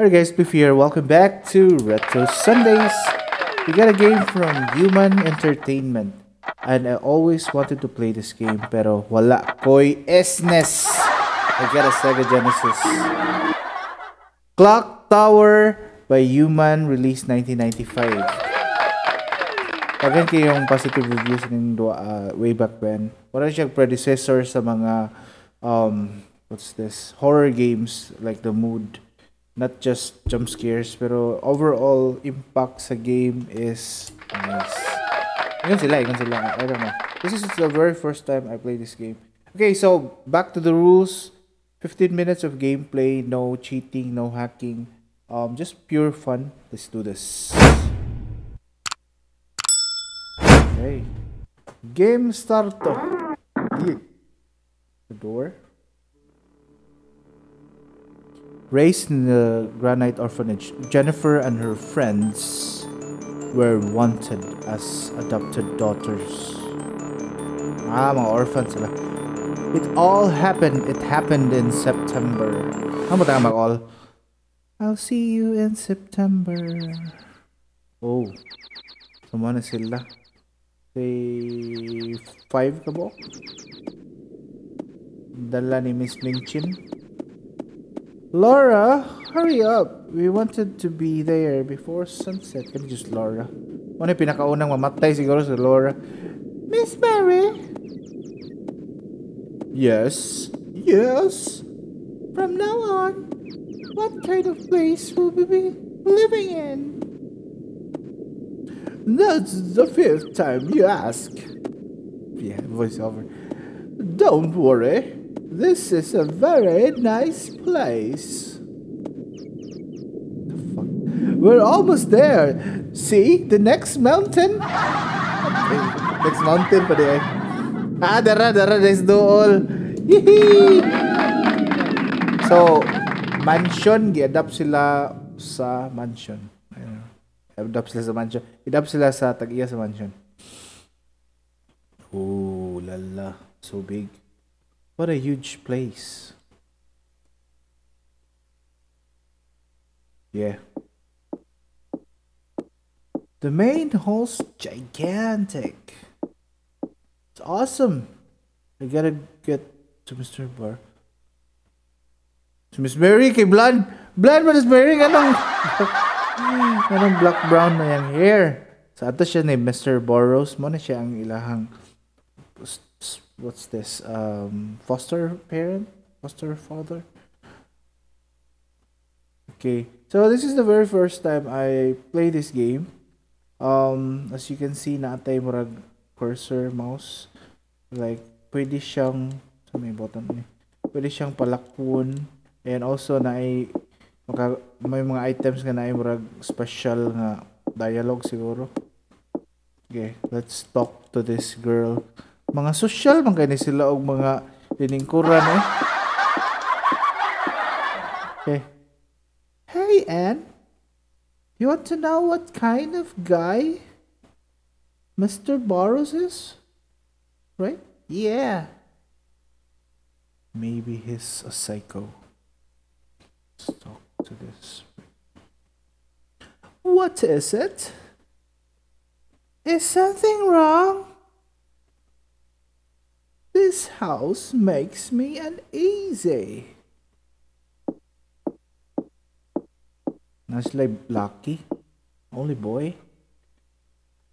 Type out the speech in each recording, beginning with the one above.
Alright guys, Biff here. Welcome back to Retro Sundays. We got a game from Human Entertainment. And I always wanted to play this game pero wala ko'y esnes. I got a Sega Genesis. Clock Tower by Human, released 1995. Pagkan kayong positive reviews ng uh, way back when. Wala siyang predecessor sa mga um, what's this? Horror games like The Mood. Not just jump scares, pero overall impact sa game is nice. Yun sila, yun sila. I don't know. This is the very first time I play this game. Okay, so back to the rules. 15 minutes of gameplay, no cheating, no hacking. Um, just pure fun. Let's do this. Okay. Game start. The door. Raised in the Granite Orphanage, Jennifer and her friends were wanted as adopted daughters. Ah, mga orphans sila. It all happened, it happened in September. Ano ba mag-all? I'll see you in September. Oh. Suma na sila. Say, five ka ba? Dala ni Miss Minchin. Laura, hurry up. We wanted to be there before sunset. Can just Laura? Ano pinakaunang mamatay siguro sa Laura? Miss Mary? Yes. Yes. From now on, what kind of place will we be living in? That's the fifth time you ask. Yeah, voiceover. Don't worry. This is a very nice place. We're almost there. See the next mountain? Next mountain pa di Ah, dara, dara, let's do all. Yee! So, mansion, gi-adapt sila sa mansion. Adapt sila sa mansion. Adapt sila sa tag-iya sa mansion. Ooh, lala. So big. What a huge place. Yeah. The main hall's gigantic. It's awesome. I gotta get to Mr. Bar. To Miss Mary kay Blood. Blood Miss Mary anong anong black brown na yung hair. Sa ato siya ni Mr. Burrows mo na siya ang ilahang what's this um foster parent? Foster father? Okay so this is the very first time i play this game. Um as you can see natay murag cursor mouse. Like pwede siyang sa may button ni pwede siyang palakpon and also na ay may mga items nga na ay murag special nga dialogue siguro. Okay let's talk to this girl mga social man kani sila og mga liningkuran eh. Okay. Hey Anne, you want to know what kind of guy Mr. Burrows is? Right? Yeah. Maybe he's a psycho. Let's talk to this. What is it? Is something wrong? This house makes me uneasy. Like lucky. Only boy.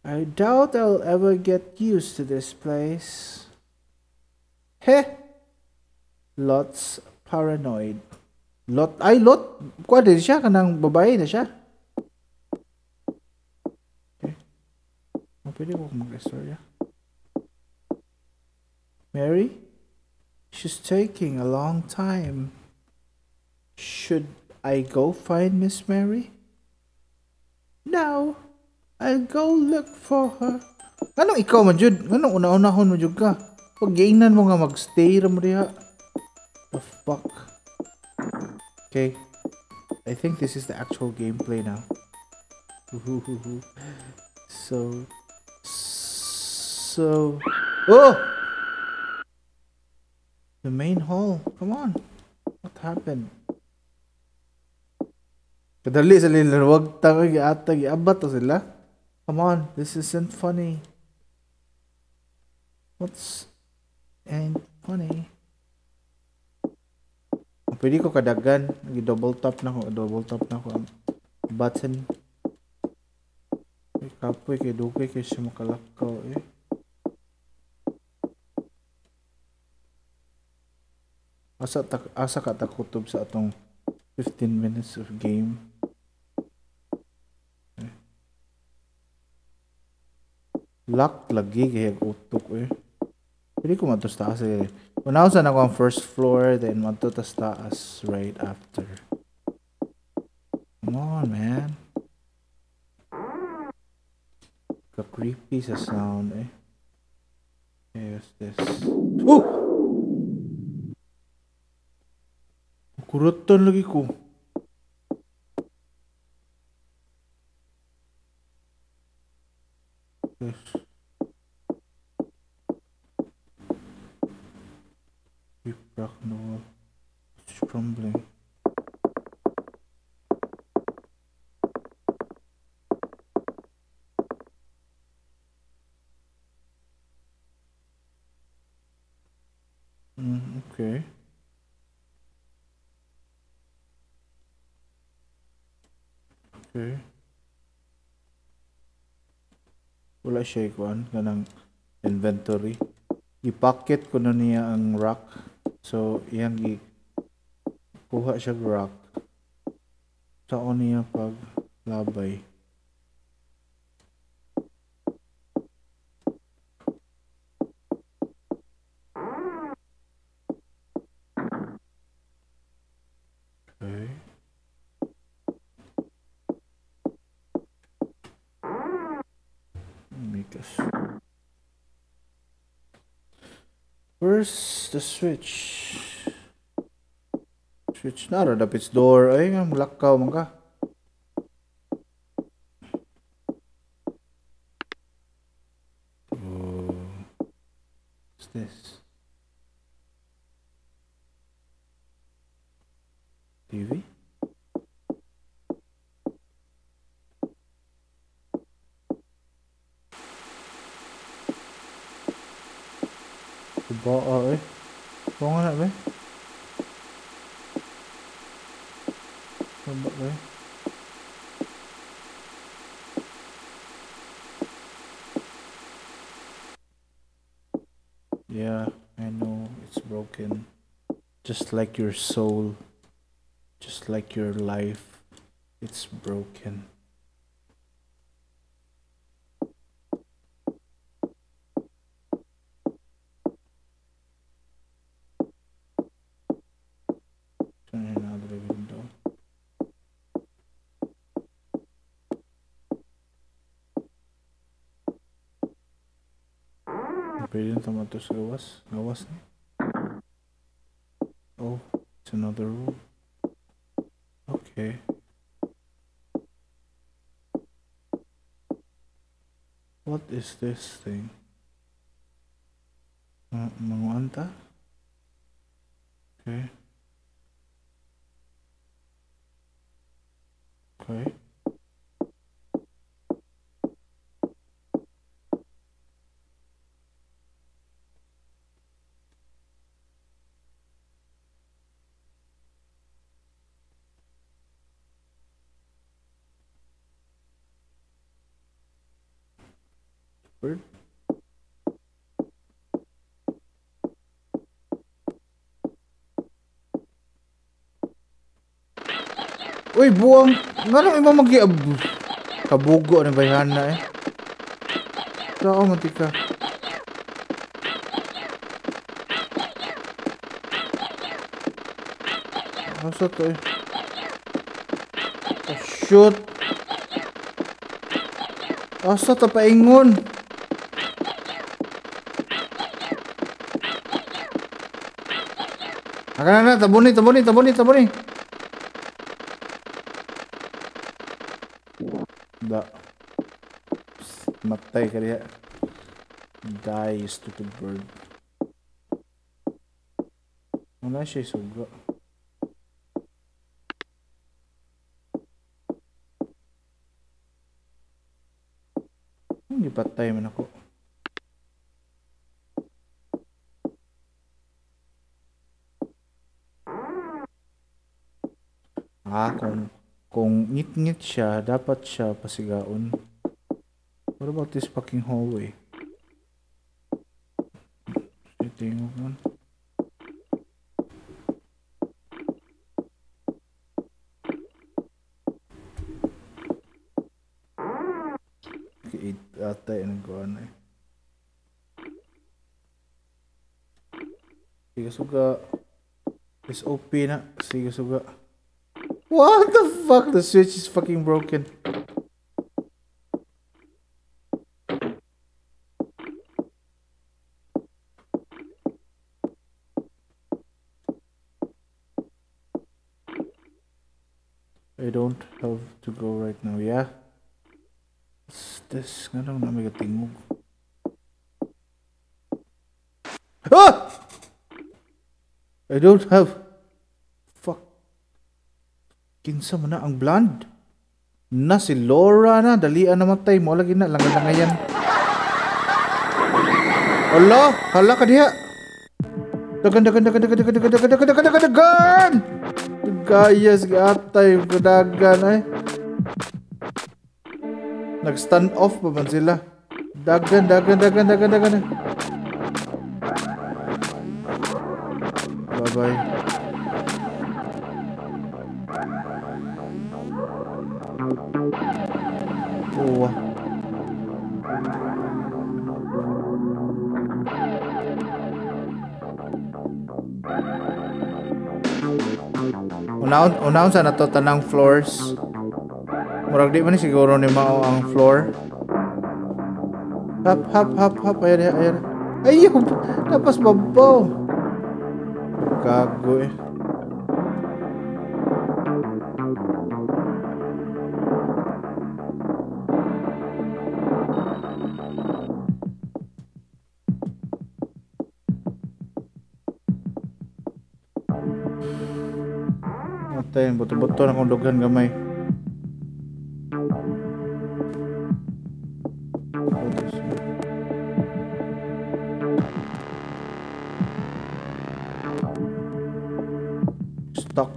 I doubt I'll ever get used to this place. Heh! Lot's paranoid. Lot, ay Lot, kuha din siya, kanang babae na siya. Okay. Pwede ko mag-istorya. Mary? She's taking a long time. Should I go find Miss Mary? No. I'll go look for her. Anong ikaw man jud? Anong una-unahon mo jud ka? Pag mo nga magstay ra mo. The fuck? Okay. I think this is the actual gameplay now. So so Oh! The main hall. Come on. What happened? Kadali sa nila, wag tanga giatag, giabat to sila. Come on, this isn't funny. What's ain't funny? Pwede ko kadagan, double tap na ko, double tap na ko button. Kapoy kay dugay kay siya makalakaw eh. Asa ta asa ka ta kutob sa atong 15 minutes of game. Eh. Lock lagi kay utok eh. Pwede ko matos taas eh. Unaw sa ako ang first floor, then mato tas taas right after. Come on, man. Ka-creepy sa sound eh. Okay, this? Oh! 그랬던 적 있고. Okay. Wala siya ikuan kanang inventory. I-pocket ko na niya ang rock. So, iyang i kuha siya rock. Saan niya pag labay. Mikas. Where's the switch? Switch na ra dapit sa door. Ay man ka. Oh. Diba ah eh. Kung nga na ba? Diba ba? Yeah, I know it's broken. Just like your soul. Just like your life. It's broken. Turn another window. Pwede na tama to sa gawas. Gawas na. Oh, it's another room. Okay. What is this thing? Uh, mga anta? Okay. Okay. password Uy, buang. Nga lang ibang mag-iab... Kabugo na bayhana eh. Tao ako, matika. Nasa to eh. Oh, shoot. Nasa to, paingon! Nasa to, paingon. Akan na, tabo ni, tabo ni, tabo ni, tabo ni. Da. Psst, matay ka diha. Die, you stupid bird. Wala siya sugo. Hindi patay man ako. Ah, kung kung ngit-ngit siya, dapat siya pasigaon. What about this fucking hallway? Tingog man. Kiit ata yung nagawa na eh. Sige suga. SOP na. Sige suga. What the fuck? The switch is fucking broken. I don't have to go right now, yeah? What's this? Nga lang na may katingog. Ah! I don't have... Kinsa man na ang blonde? Na si Laura na. Dalian na matay mo. Lagi na. Langan na ngayon. Hala! Hala ka diha! Dagan, dagan, dagan, dagan, dagan, dagan, dagan, dagan, dagan, dagan, dagan! Gayas, gatay, kadagan ay. Nag-stand off pa man sila. Dagan, dagan, dagan, dagan, dagan. Bye-bye. Oh. Unaon, unaon sa nato tanang floors. Murag di man ni siguro ni mao ang floor. Hap, hap, hap, hap. Ayan, ayan. Ayaw! Tapos babaw. Gago eh. Matay, buto-buto na kong dughan gamay. Stuck.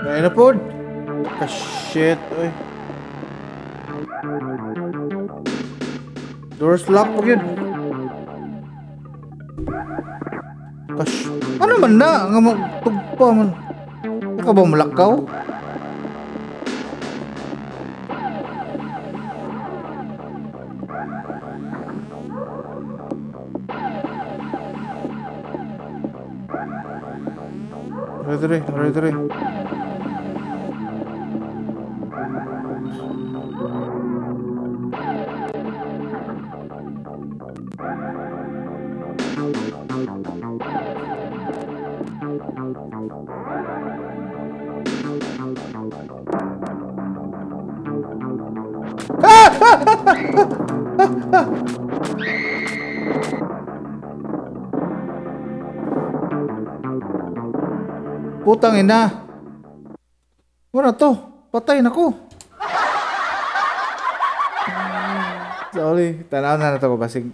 Kaya na po. Doors lock po yun. benda ngomong tumpah man. Kau bom melakau. Ready, ready, ready. Thank you. Putang ina. Wala to. Patay na ko. Sorry. Tanaw na na to ko. Basig.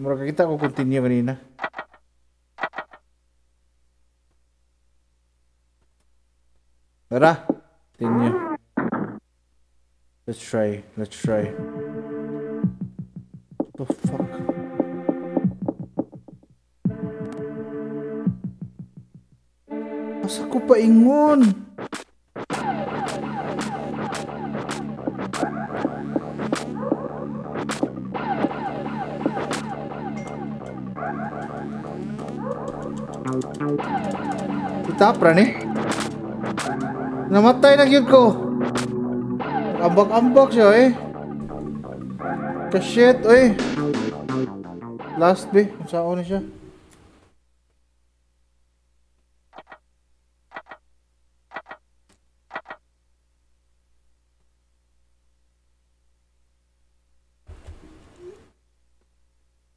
Mura kita ko continue kanina. Tara. Continue. Let's try. Let's try. Fuck? Asa ko pa ingon? Itapra ni. Namatay na gyud ko. Ambak-ambak siya eh. Ka-shit, oy. Last day, saan na siya?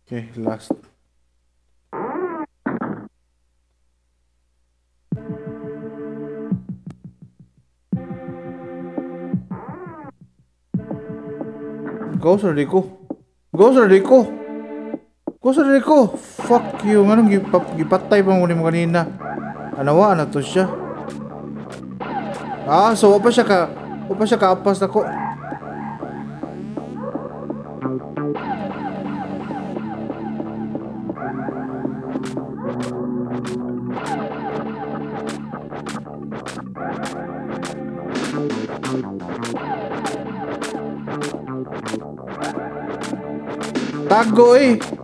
Okay, last. Ghost or Rico? Ghost or Rico? Go sa Rico. Fuck you. Anong gipap gipatay pa mo ni mo kanina? Anawa na to siya. Ah, so wa pa siya ka wa pa siya kaapas nako. Tago eh.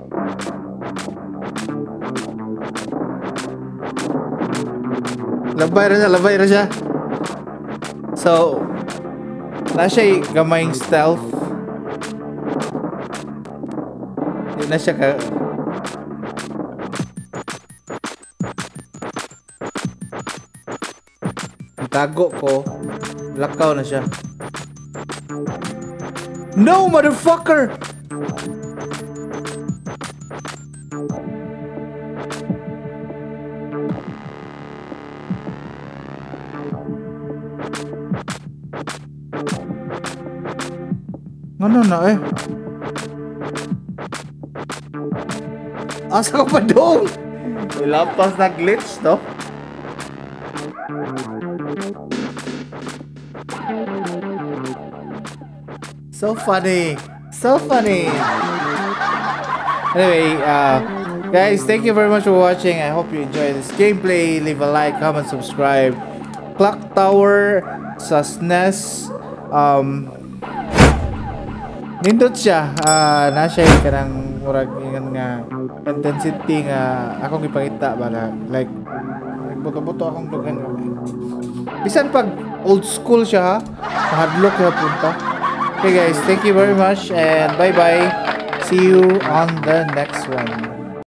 Labay na siya, labay na siya. So, na siya gamayng stealth. Hindi na siya ka... Tago ko. Lakaw na siya. No, motherfucker! Ano na eh? Asa ko pa doon? Ilapas na glitch to. So funny. So funny. Anyway, uh, guys, thank you very much for watching. I hope you enjoy this gameplay. Leave a like, comment, subscribe. Clock Tower sa SNES. Um, nindot siya. Uh, na siya kanang murag ingan nga intensity nga akong ipakita ba na like buto-buto akong dugan. Bisan pag old school siya ha. Hardlock na punta. Okay guys, thank you very much and bye bye. See you on the next one.